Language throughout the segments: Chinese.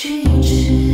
去掩。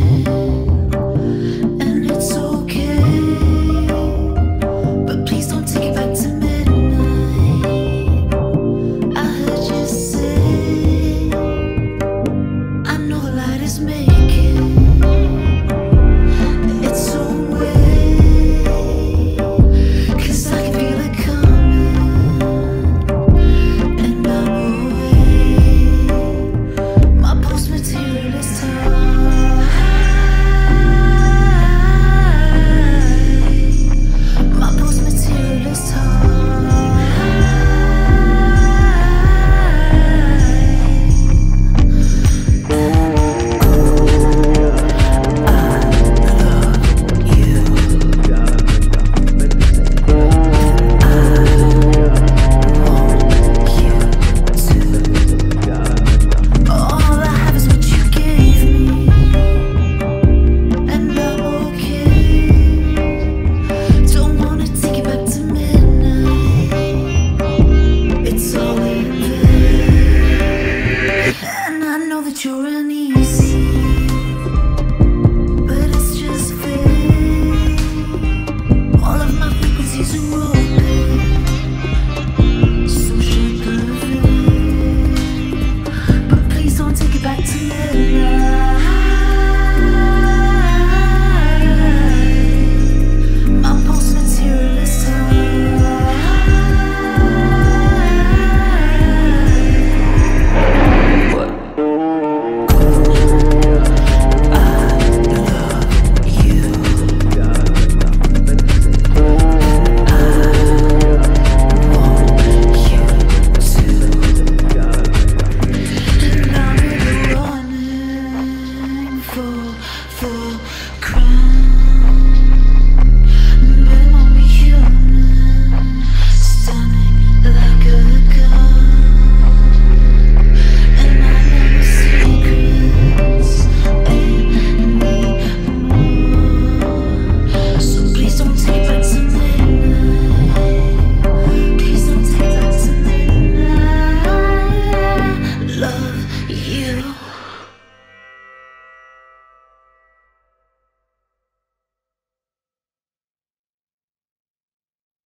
you.